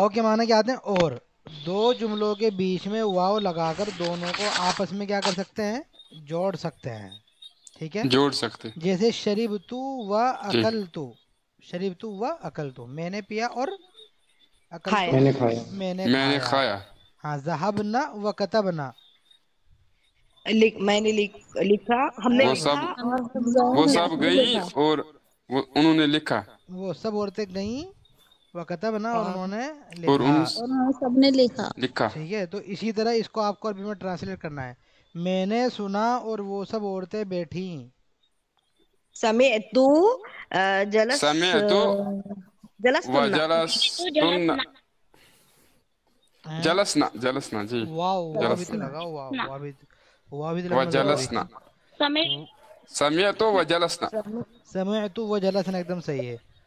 वाव के माने क्या आते हैं? और। दो जुमलों के बीच में वाव लगाकर दोनों को आपस में क्या कर सकते हैं? जोड़ सकते हैं। ठीक है? जोड़ सकते जैसे शरीब तू व अकल तू शरीब तू व अकल तू मैंने पिया और अकल खाया। मैंने खाया। मैंने मैंने खाया। खाया। हाँ जहबना व कतबना। लिख मैंने लिख लिखा हमने वो सब वो सब गई और वो उन्होंने लिखा। वो सब औरतें गईं। व कतबना और और उन्होंने और लिखा। और सबने लिखा। लिखा। ठीक है तो इसी तरह इसको आपको अरबी में ट्रांसलेट करना है। मैंने सुना और वो सब औरतें बैठी। समय तू जलस समय तो जलस हैं? जलसना जलसना जी। तो जलसना। लगा वाह भी तो व लगना ज़रूरी जलसना। थी समय तो व जलसना। समय तो वो जलसन एकदम सही है।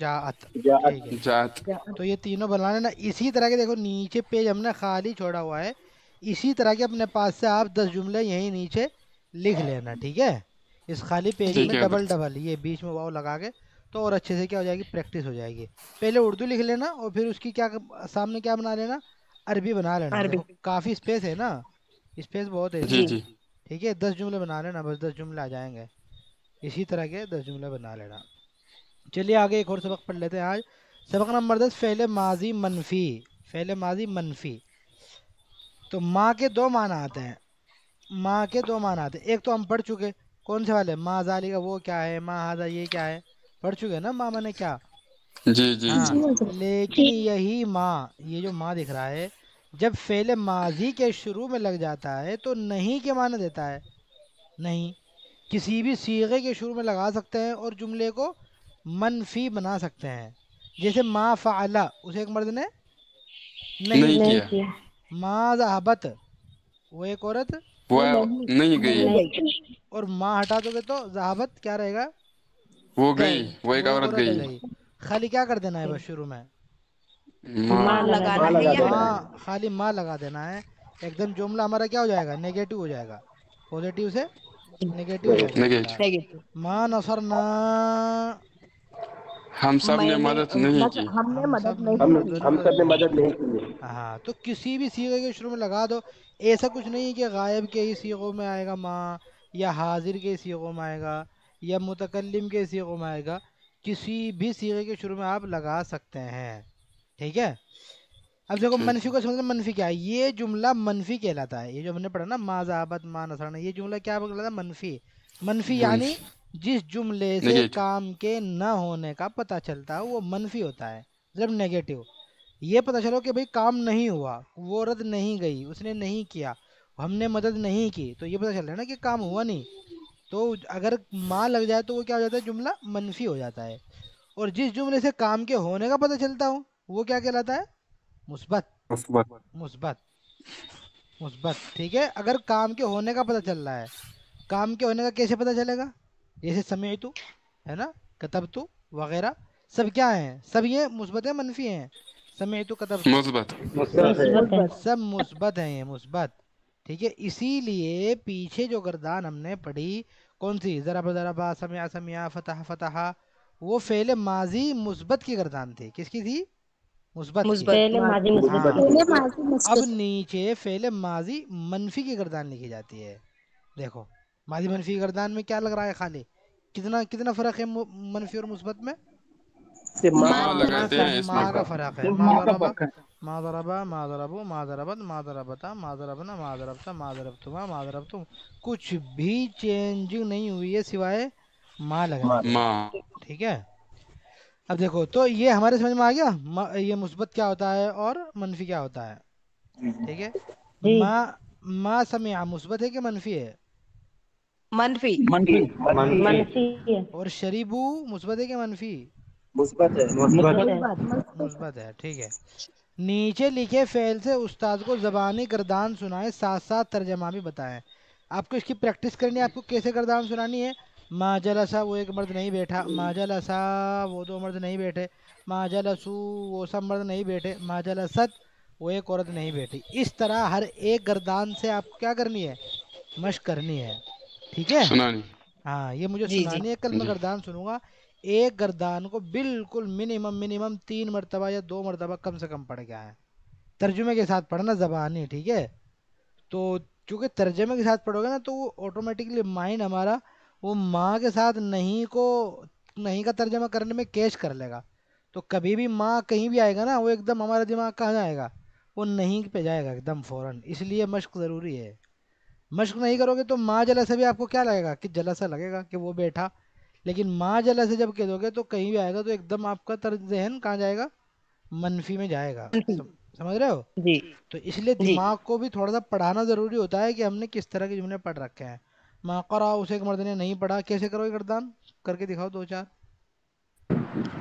जात। जात। तो ये तीनों बनाना ना इसी तरह के देखो नीचे पेज हमने खाली छोड़ा हुआ है। इसी तरह के अपने पास से आप दस जुमले यहीं नीचे लिख लेना ठीक है? इस खाली पेज में डबल डबल ये बीच में वाव लगा के तो और अच्छे से क्या हो जाएगी प्रैक्टिस हो जाएगी। पहले उर्दू लिख लेना और फिर उसकी क्या सामने क्या बना लेना? अरबी बना लेना अरबी। काफ़ी स्पेस है ना? स्पेस बहुत है ठीक है दस जुमले बना लेना बस दस जुमले आ जाएँगे। इसी तरह के दस जुमले बना लेना। चलिए आगे एक और सबक पढ़ लेते हैं आज। सबक नंबर दस फ़ेल माजी मनफी फ़ेल माजी मनफी। तो माँ के दो माना आते हैं। माँ के दो माना आते हैं। एक तो हम पढ़ चुके कौन से वाले? माँ जाली का वो क्या है? माँ हाजा ये क्या है? पढ़ चुके ना माँ मैंने क्या? जी जी हाँ लेकिन यही माँ ये जो माँ दिख रहा है जब फ़ेल माजी के शुरू में लग जाता है तो नहीं के माने देता है। नहीं किसी भी सीगे के शुरू में लगा सकते हैं और जुमले को मनफी बना सकते हैं। जैसे मा फ़ाला उसे एक मर्द ने नहीं नहीं नहीं किया। किया। मा जहाबत वो एक औरत? वो नहीं नहीं गई। और माँ हटा दोगे तो जहाबत क्या रहेगा? वो गई वो एक औरत गई। खाली क्या कर देना है बस शुरू में? माँ माँ लगाना माँ है। लगा माँ खाली माँ लगा देना है। एकदम जुमला हमारा क्या हो जाएगा? नेगेटिव हो जाएगा। पॉजिटिव से नेगेटिव हो जाएगा। नेगेटिव जुमला नेगेटिव माँ नसरना हम सबने मदद नहीं की। हमने मदद नहीं हम मदद हम सबने मदद नहीं की। हाँ तो किसी भी सीगे के शुरू में लगा दो। ऐसा कुछ नहीं है कि गायब के ही सीगों में आएगा माँ या हाजिर के सीगों में आएगा या मुतकल्लिम के सीगों में आएगा। किसी भी सीगे के शुरू में आप लगा सकते हैं। ठीक है? अब देखो मनफी को समझना मनफी क्या है? ये जुमला मनफी कहलाता है। ये जो हमने पढ़ा ना माजाबत मा नसरना ये जुमला क्या कहलाता है मनफी। मनफी यानी जिस जुमले से नेगेटिव काम के न होने का पता चलता है वो मनफी होता है मतलब नेगेटिव ये पता चलो कि भाई काम नहीं हुआ वो औरत नहीं गई उसने नहीं किया हमने मदद नहीं की तो ये पता चल रहा है ना कि काम हुआ नहीं. तो अगर माँ लग जाए तो वो क्या हो जाता है जुमला मनफी हो जाता है. और जिस जुमले से काम के होने का पता चलता हो वो क्या कहलाता है? मुस्बत. मुस्बत. मुस्बत. मुस्बत. ठीक है? अगर काम के होने का पता चल रहा है काम के होने का कैसे पता चलेगा? जैसे समय तो है ना? कतब तो वगैरह। सब क्या है? सब ये मुस्बत है मनफी है? समय तो कतब मुस्बत। सब मुस्बत हैं ये मुस्बत। ठीक है? इसीलिए पीछे जो गर्दान हमने पढ़ी कौन सी? ज़रा ज़रा समिया समिया फतह फतहा वो फेल माजी मुस्बत की गर्दान थी। किसकी थी? मुस्बत हाँ। अब नीचे फेल माजी मनफी की गर्दान लिखी जाती है। देखो माजी मनफी की गर्दान में क्या लग रहा है खाली? कितना कितना फ़र्क है मनफी और मुस्बत में? माँ माँ माँ लगाते का हैं इसमें माँ का फ़र्क है। माँ माँ दरबा माँ दरबा माँ दरबत माँ दरबता माँ दरबना माँ दरबता माँ दरबतुमा माँ दरबतुम कुछ भी चेंजिंग नहीं हुई है सिवाय माँ लगने माँ। ठीक है? अब देखो तो ये हमारे समझ में आ गया? ये मुस्बत क्या होता है और मनफी क्या होता है? ठीक है? माँ माँ समिया मुस्बत है कि मनफी है? मनफी। मनफी। मनफी। और शरीबू मुस्बत है कि मनफी? मुस्बत है मुस्बत है। ठीक है। नीचे लिखे फेल से उस्ताद को ज़बानी गर्दान सुनाए साथ साथ तर्जमा भी बताएँ। आपको इसकी प्रैक्टिस करनी है आपको कैसे गर्दान सुनानी है? माजलसा वो एक मर्द नहीं बैठा माजल माजलसा वो दो मर्द नहीं बैठे माजलसू वो सब मर्द नहीं बैठे माजलसत वो एक औरत नहीं बैठी। इस तरह हर एक गर्दान से आपको क्या करनी है? मश करनी है। ठीक है? सुनानी। हाँ ये मुझे जी। सुनानी है। कल मैं गर्दान सुनूँगा। एक गर्दान को बिल्कुल मिनिमम मिनिमम तीन मरतबा या दो मरतबा कम से कम पड़ गया है। तर्जुमे के साथ पढ़ना जबानी ठीक है? तो चूँकि तर्जुमे के साथ पढ़ोगे ना तो वो ऑटोमेटिकली माइंड हमारा वो माँ के साथ नहीं को नहीं का तर्जमा करने में कैश कर लेगा। तो कभी भी माँ कहीं भी आएगा ना वो एकदम हमारा दिमाग कहाँ जाएगा? वो नहीं पे जाएगा एकदम फ़ौरन। इसलिए मश्क ज़रूरी है। मश्क नहीं करोगे तो माँ जला से भी आपको क्या लगेगा? कि जला सा लगेगा कि वो बैठा। लेकिन माँ जला से जब कह दोगे तो कहीं भी आएगा तो एकदम आपका तर जहन कहाँ जाएगा? मनफी में जाएगा। समझ रहे हो? जी। तो इसलिए दिमाग को भी थोड़ा सा पढ़ाना ज़रूरी होता है कि हमने किस तरह के जुमले पढ़ रखे हैं। माँ करा उसे एक मर्द ने नहीं पढ़ा कैसे करोगे गर्दान? करके दिखाओ दो चार।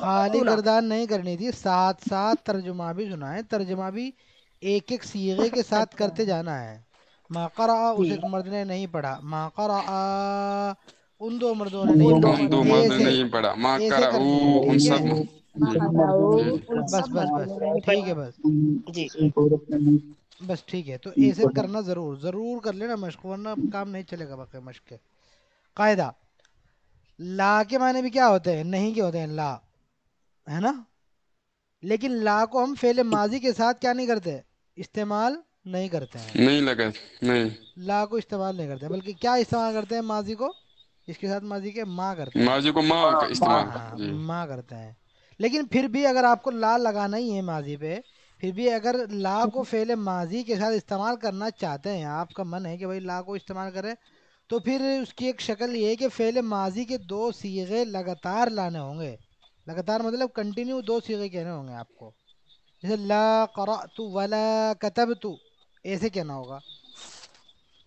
खाली गर्दान नहीं करनी थी साथ साथ तर्जुमा भी सुनाए तर्जुमा भी एक एक सीगे के साथ करते जाना है मा करा उस एक मर्द ने नहीं पढ़ा मा करा उन दो मर्दों ने नहीं उन दो मर्द ऐसे नहीं पढ़ा मा करा उन सब बस बस बस। ठीक है बस। जी। बस ठीक है। तो ऐसे करना ज़रूर। ज़रूर कर लेना मश्क वरना काम नहीं चलेगा बाकी मश्क के। कायदा। ला के माने भी क्या होते हैं? नहीं के होते हैं ला। है ना? लेकिन ला को हम फेले माजी के साथ क्या नहीं करते? इस्तेमाल नहीं करते हैं। नहीं लगा नहीं। ला को इस्तेमाल नहीं करते बल्कि क्या इस्तेमाल करते हैं माजी को? इसके साथ माजी के माँ करते हैं। माजी को माँ का इस्तेमाल। हाँ जी। माँ करते हैं। लेकिन फिर भी अगर आपको ला लगाना ही है माजी पे फिर भी अगर ला को फेले माजी के साथ इस्तेमाल करना चाहते हैं आपका मन है कि भाई ला को इस्तेमाल करें तो फिर उसकी एक शक्ल ये है कि फेले माजी के दो सीगे लगातार लाने होंगे। लगातार मतलब कंटिन्यू दो सीगे कहने होंगे आपको। जैसे ला तू वला कतब तू ऐसे कहना होगा।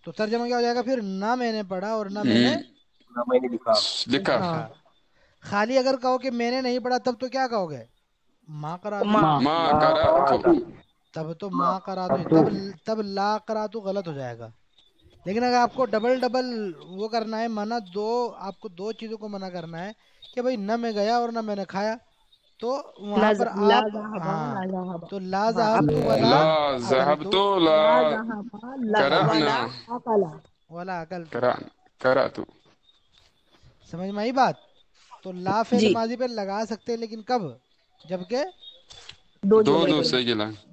तो तर्जमा क्या हो जाएगा फिर? ना मैंने पढ़ा और ना मैंने हम्म, मैंने लिखा। लिखा। हाँ। खाली अगर कहो कि मैंने नहीं पढ़ा तब तो क्या कहोगे? माँ करा दो। माँ। माँ करा तो तब तो माँ करा दो। तब तब ला करा तो गलत हो जाएगा। लेकिन अगर आपको डबल डबल वो करना है मना दो आपको दो चीज़ों को मना करना है कि भाई न मैं गया और न मैंने खाया तो वहाँ पर आप हाँ। ला ज़हाबा। तो ला जहाब तो वला ला जहब तो ला अकला। वला अकल करा करा तो। समझ में आई बात? तो ला फेल माजी पे लगा सकते हैं लेकिन कब? जबकि दो दो दो के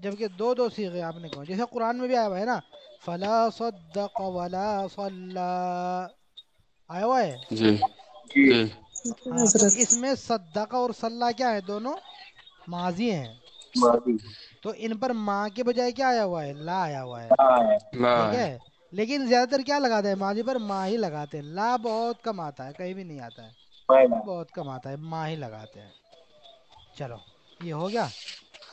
जबकि दो दो सीखे आपने कहा। जैसे कुरान में भी आया हुआ है ना फला सद्दक़ वला सल्ला। आया हुआ है? जी। जी। हाँ, तो इसमें सद्दका और सल्ला क्या है? दोनों माजी हैं। माजी। तो इन पर माँ के बजाय क्या आया हुआ है? ला आया हुआ है। ठीक है? लेकिन ज़्यादातर क्या लगाते हैं माजी पर माँ ही लगाते हैं। ला बहुत कम आता है कहीं भी नहीं आता है। बहुत कम आता है माँ ही लगाते हैं। चलो ये हो गया।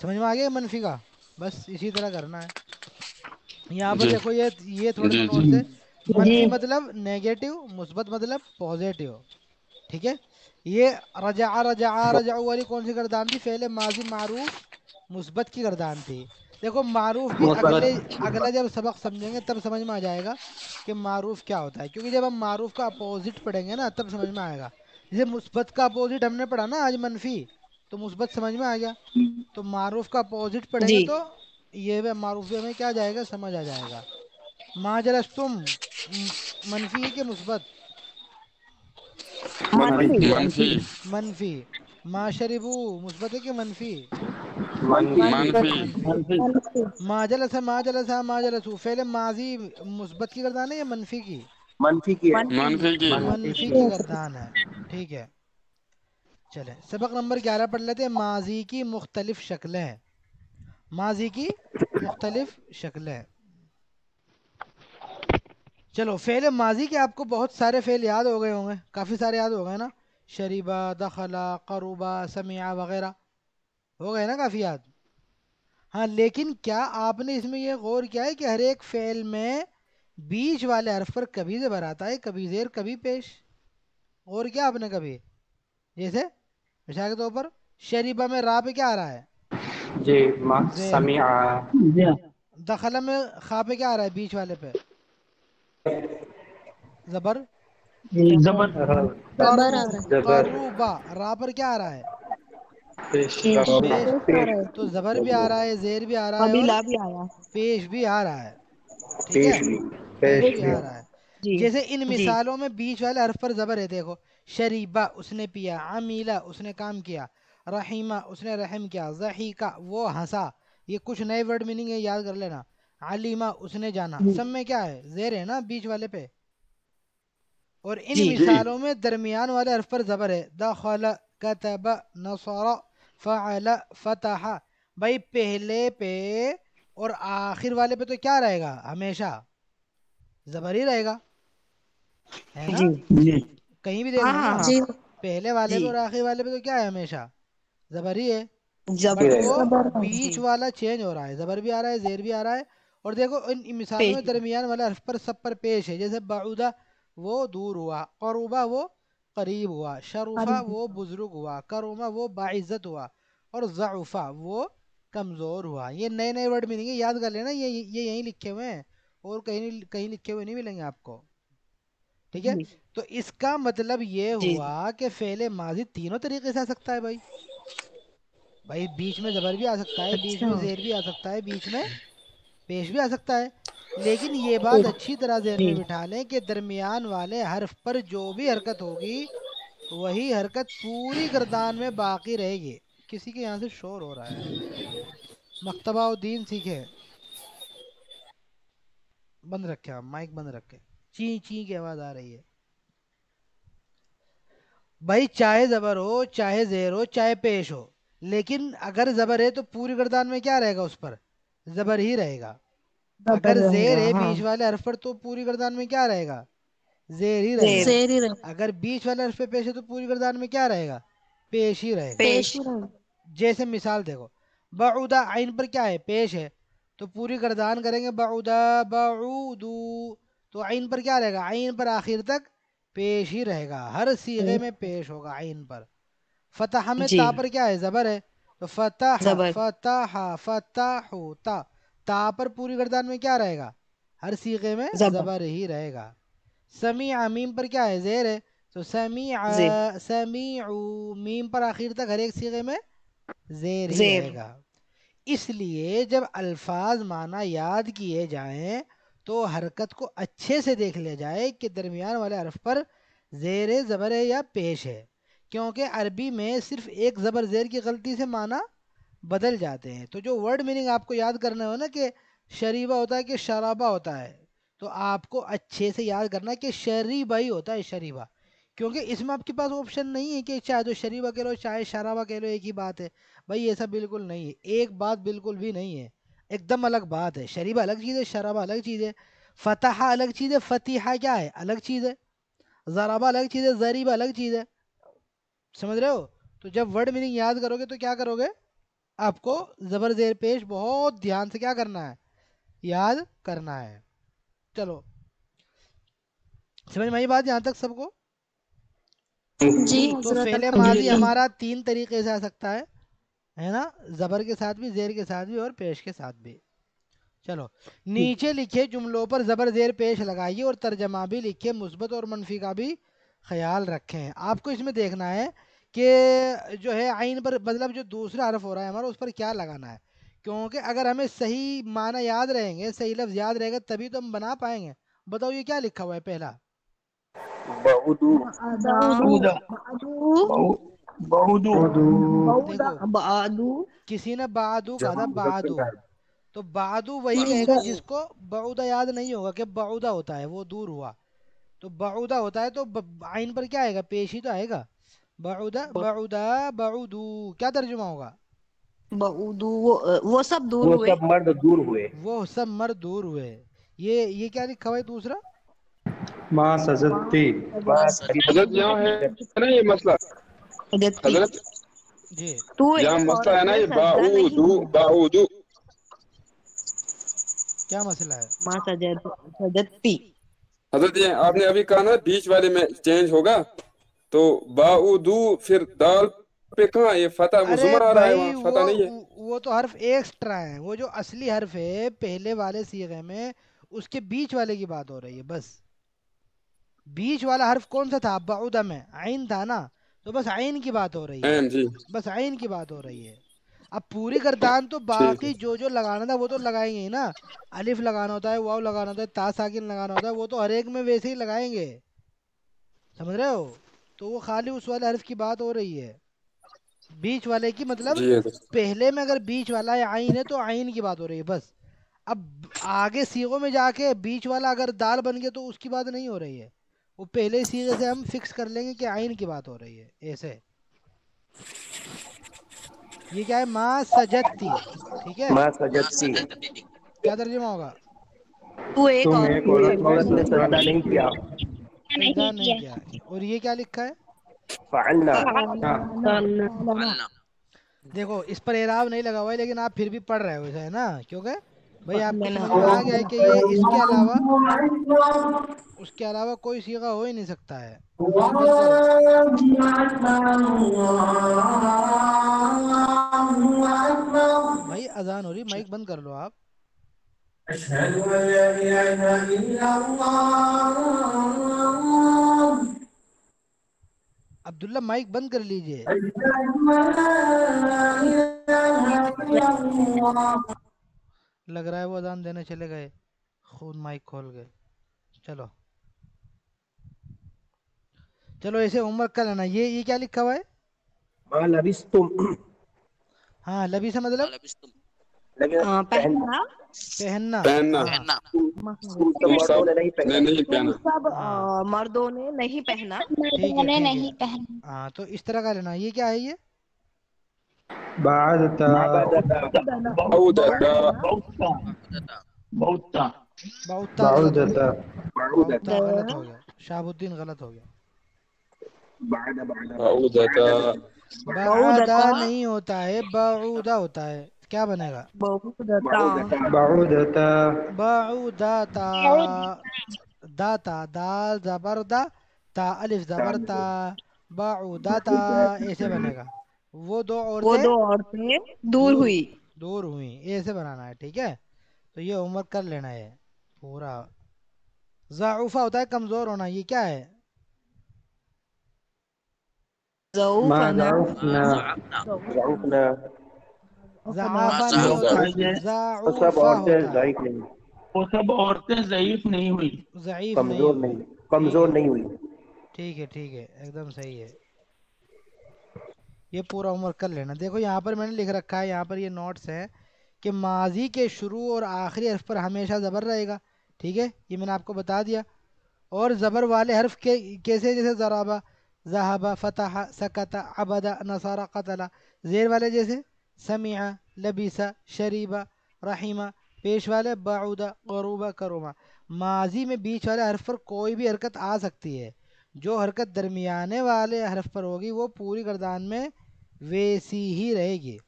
समझ में आ गया मनफी का? बस इसी तरह करना है। यहाँ पर देखो ये ये थोड़े से नोट से। मनफी मतलब नेगेटिव मुस्बत मतलब पॉजिटिव ठीक है? ये रजा रजा रजा वाली कौन सी गर्दान थी? पहले माजी मारूफ मुस्बत की गर्दान थी। देखो मारूफ भी। अगले अगला जब सबक समझेंगे तब समझ में आ जाएगा कि मारूफ क्या होता है। क्योंकि जब हम मारूफ का अपोजिट पढ़ेंगे ना तब समझ में आएगा। जैसे मुस्बत का अपोजिट हमने पढ़ा ना आज मनफी तो मुस्बत समझ में आ गया। तो मारूफ का अपोजिट पढ़ेंगे तो ये भी मारूफ में क्या जाएगा? समझ आ जाएगा। माजरस तुम मनफी कि मुस्बत। मनफी। मनफी। माशरिबू मुस्बत है कि मनफी। माजलस है माजलस है माजलसू। फेल माजी मुस्बत की गर्दान है या मनफी की? मनफी की है। मनफी। की मनफी की गर्दान है। ठीक है। चले सबक नंबर ग्यारह पढ़ लेते हैं। माजी की मुख्तलिफ़ शक्लें माजी की मुख्तलिफ़ शक्लें चलो फेल माजी के आपको बहुत सारे फेल याद हो गए होंगे। काफ़ी सारे याद हो गए ना? शरीबा दखला करूबा समिया वगैरह। हो गए ना काफ़ी याद? हाँ लेकिन क्या आपने इसमें यह गौर किया है कि हर एक फेल में बीच वाले हर्फ पर कभी ज़बर आता है कभी जेर कभी पेश? और क्या आपने कभी? जैसे मिसाल के तौर पर शरीबा में रा पे क्या आ रहा है? जी। समिआ दखला में खा पे क्या आ रहा है बीच वाले पे? जबर? जबर। रहा जबर। रा पर क्या आ रहा है? पेश पेश पेश आ रहा है तो जबर भी आ रहा है जेर भी आ रहा है ला और भी आया। पेश भी आ रहा है। ठीक पेश है? भी पेश आ रहा है। जैसे इन मिसालों में बीच वाले हर्फ पर जबर है देखो। शरीबा उसने पिया अमीला उसने काम किया रहीमा उसने रहम किया जहीका वो हंसा। ये कुछ नए वर्ड मीनिंग है याद कर लेना। आलिमा उसने जाना। सब में क्या है? जेर है ना बीच वाले पे। और इन मिसालों में दरमियान वाले हर्फ पर जबर है। दखल कतब नसर फ़अल फतह। भाई पहले पे और आखिर वाले पे तो क्या रहेगा? हमेशा जबर ही रहेगा। है ना? जी कहीं भी देखना हाँ, पहले वाले पे और आखिर वाले पे तो क्या है हमेशा? जबर ही है। जबर बीच वाला चेंज हो रहा है। जबर भी आ रहा है जेर भी आ रहा है। और देखो इन इन मिसालों में दरमियान वाला हर्फ पर सब पर पेश है। जैसे बाउदा वो दूर हुआ और उबा वो करीब हुआ शरुफा वो बुज़ुर्ग हुआ करुमा वो बाइज्जत हुआ और ज़ऊफा वो कमज़ोर हुआ। ये नए नए वर्ड मीनिंग है याद कर लेना ये ये यहीं लिखे हुए हैं और कहीं कहीं लिखे हुए नहीं मिलेंगे आपको। ठीक है? तो इसका मतलब ये हुआ कि फेले माजी तीनों तरीके से आ सकता है भाई। भाई बीच में जबर भी आ सकता है बीच में अच्छा। जेर भी आ सकता है बीच में पेश भी आ सकता है। लेकिन ये बात अच्छी तरह जेहन में बिठा लें कि दरमियान वाले हर्फ पर जो भी हरकत होगी वही हरकत पूरी गर्दान में बाकी रहेगी। किसी के यहाँ से शोर हो रहा है। मकतबाउद्दीन सीखे। बंद रखे आप माइक बंद रखे। ची ची की आवाज़ आ रही है। भाई चाहे जबर हो चाहे जेर हो चाहे पेश हो लेकिन अगर जबर है तो पूरी गर्दान में क्या रहेगा उस पर? जबर ही रहेगा। अगर जेर है हाँ। बीच वाले हर्फ पर तो पूरी गर्दान में क्या रहेगा? जेर ही रहेगा। शेर ही रहे अगर बीच वाले हर्फ पे पेश है तो पूरी गर्दान में क्या रहेगा? पेश ही रहेगा। पेश। ही जैसे मिसाल देखो बऊदा आइन पर क्या है? पेश है। तो पूरी गर्दान करेंगे बऊदा बऊदू। तो आइन पर क्या रहेगा? आइन पर आखिर तक पेश ही रहेगा। हर सीगे में पेश होगा आइन पर। फतह में जी। ता पर क्या है? जबर है। तो फतह जबर। फतह फतहु ता ता पर पूरी गर्दान में क्या रहेगा? हर सीखे में जबर। ही रहेगा। समी मीम पर क्या है? जेर है। तो समी। समी मीम पर आखिर तक हर एक सीखे में जेर ही रहेगा। इसलिए जब अल्फाज माना याद किए जाएँ तो हरकत को अच्छे से देख लिया जाए कि दरमियान वाले हरफ पर जेर ज़बर है या पेश है। क्योंकि अरबी में सिर्फ़ एक ज़बर जेर की गलती से माना बदल जाते हैं। तो जो वर्ड मीनिंग आपको याद करना हो ना कि शरीबा होता है कि शराबा होता है तो आपको अच्छे से याद करना है कि शरीबा ही होता है शरीबा। क्योंकि इसमें आपके पास ऑप्शन नहीं है कि चाहे तो शरीबा कह लो, चाहे शराबा कह लो, एक ही बात है। भाई ऐसा बिल्कुल नहीं है। एक बात बिल्कुल भी नहीं है। एकदम अलग बात है। शरीबा अलग चीज़ है, शराबा अलग चीज़ है। फतह अलग चीज़ है, फतिहा क्या है? अलग चीज़ है। जराबा अलग चीज़ है, जरीबा अलग चीज़ है। समझ रहे हो? तो जब वर्ड मीनिंग याद करोगे तो क्या करोगे? आपको ज़बर जेर पेश बहुत ध्यान से क्या करना है? याद करना है। चलो। समझ में आई बात यहाँ तक सबको? जी तो फेले माजी हमारा तीन तरीके से आ सकता है। है ना? जबर के साथ भी जेर के साथ भी और पेश के साथ भी। चलो। नीचे लिखे जुमलों पर जबर जेर पेश लगाइए और तर्जमा भी लिखे मुस्बत और मनफी का भी ख्याल रखें। आपको इसमें देखना है कि जो है आइन पर मतलब जो दूसरा हरफ हो रहा है हमारा उस पर क्या लगाना है? क्योंकि अगर हमें सही माना याद रहेंगे सही लफ्ज़ याद रहेगा तभी तो हम बना पाएँगे। बताओ ये क्या लिखा हुआ है पहला? बहुदू। बहुदू। किसी ने बहादू कहा था मुजफ्फर तो बादू वही कहेगा जिसको बऊदा याद नहीं होगा कि बऊदा होता है वो दूर हुआ। तो बऊदा होता है तो आइन पर क्या आएगा? पेश ही तो आएगा। बऊदा बऊदा बऊदू क्या तर्जुमा होगा? वो वो सब दूर वो हुए। सब मर्द दूर हुए। वो सब मर्द दूर हुए। ये ये क्या लिखा हुआ है दूसरा माँ सजती हज़रत यहाँ है ना ये मसला? हज़रत जी। तू यहाँ मसला है ना ये नहीं बाऊदू किया मसला है? माँ सजदती हज़रत ये आपने अभी कहा ना बीच वाले में चेंज होगा? तो बाऊदू फिर दाल पे कहाँ ये फतह वो आ रहा है वहाँ फतह नहीं है? वो तो हर्फ एक्स्ट्रा है वो जो असली हर्फ है पहले वाले सीगे में उसके बीच वाले की बात हो रही है बस। बीच वाला हर्फ कौन सा था? बाउदा में। आइन था ना? तो बस आइन की बात हो रही है। जी। बस आइन की बात हो रही है। अब पूरी गर्दान तो बाकी जो जो लगाना था वो तो लगाएँगे ही ना। अलिफ लगाना होता है वाव लगाना होता है ता साकिन लगाना होता है वो तो हर एक में वैसे ही लगाएँगे। समझ रहे हो? तो वो खाली उस वाले हर्फ की बात हो रही है। बीच वाले की मतलब पहले में अगर बीच वाला या आइन है तो आइन की बात हो रही है बस। अब आगे सीगों में जाके बीच वाला अगर दाल बन गया तो उसकी बात नहीं हो रही है। वो पहले ही सीगे से हम फिक्स कर लेंगे कि आइन की बात हो रही है ऐसे। ये क्या है? माँ सजती ठीक है? माँ सजदती क्या तर्जुमा होगा? तू एक औरत ने सजदा नहीं किया। सजदा नहीं किया। और ये क्या लिखा है? हाँ। देखो इस पर एराब नहीं लगा हुआ है लेकिन आप फिर भी पढ़ रहे हो है ना? क्योंकि भाई आपको समझ में आ गया है कि ये इसके अलावा उसके अलावा कोई सीगा हो ही नहीं सकता है। भाई अजान हो रही माइक बंद कर लो आप। अब्दुल्ला माइक बंद कर लीजिए। लग रहा है वो अजान देने चले गए। खुद माइक खोल गए चलो। चलो ऐसे होमवर्क कर लेना। ये ये क्या लिखा हुआ है? माँ लबिस्तुम हाँ लबी से मतलब? हाँ, पहना पहनना। पहनना। हाँ, तो मर्दों ने नहीं पहना। नहीं तुम पहना। सब हाँ। मर्दों ने नहीं पहना। है है। हाँ तो इस तरह का लेना। ये क्या है ये? हो हो शाहबुद्दीन गलत हो गया। बाउदा नहीं होता है बाउदा होता है। क्या बनेगा? बहुदता। दाता दाल जबरदा ता अलिफ जबरता बाउदाता ऐसे बनेगा। वो दो वो दो औरतें दूर हुई। दूर हुई। ऐसे बनाना है ठीक है? तो ये होमवर्क कर लेना है। पूरा। ज़ाउफा होता है कमज़ोर होना। ये क्या है? ज़ऊफना ज़ऊफना ज़ऊफना ज़आफा नहीं होता वो सब औरतें नहीं। वो सब औरतें ज़ईफ नहीं हुई। ज़ईफ कमज़ोर नहीं कमज़ोर नहीं हुई। ठीक है ठीक है एकदम सही है। ये पूरा उम्र कर लेना। देखो यहाँ पर मैंने लिख रखा है यहाँ पर ये नोट्स हैं कि माजी के शुरू और आखिरी हर्फ पर हमेशा ज़बर रहेगा। ठीक है? ये मैंने आपको बता दिया। और ज़बर वाले हर्फ के कैसे? जैसे ज़राबा जहाबा फतह सकता अबदा नसारा कतला। जेर वाले जैसे? समिया लबीसा शरीबा रहीमा पेश वाले बाउदा गरूबा करुमा माजी में बीच वाले हर्फ पर कोई भी हरकत आ सकती है जो हरकत दरमियाने वाले हर्फ पर होगी वो पूरी गर्दान में वैसी ही रहेगी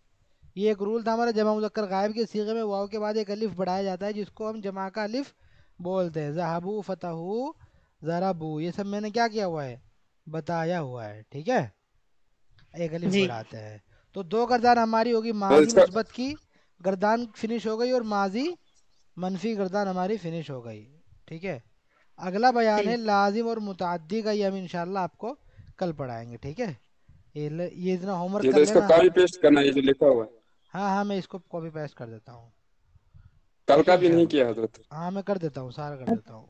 ये एक रूल था हमारा जमा मुजक्कर गायब के सीगे में वाव के बाद एक अलिफ बढ़ाया जाता है जिसको हम जमा का अलिफ बोलते हैं जहाबू फतहू ज़राबू ये सब मैंने क्या किया हुआ है बताया हुआ है ठीक है एक अलिफ। बढ़ाते हैं तो दो गर्दान हमारी होगी माजी इसका- मुस्बत की गर्दान फिनिश हो गई और माजी मनफी गर्दान हमारी फिनिश हो गई। ठीक है? अगला बयान है लाजिम और मुतअद्दी का ये हम इंशाल्लाह आपको कल पढ़ाएँगे ठीक है? ये ल- ये इतना होमवर्क कर तो इसको लेना। कॉपी पेस्ट करना ये जो लिखा हुआ है। हाँ हाँ मैं इसको कॉपी पेस्ट कर देता हूँ। कल का भी नहीं किया हज़रत। हाँ मैं कर देता हूँ सारा कर देता हूँ।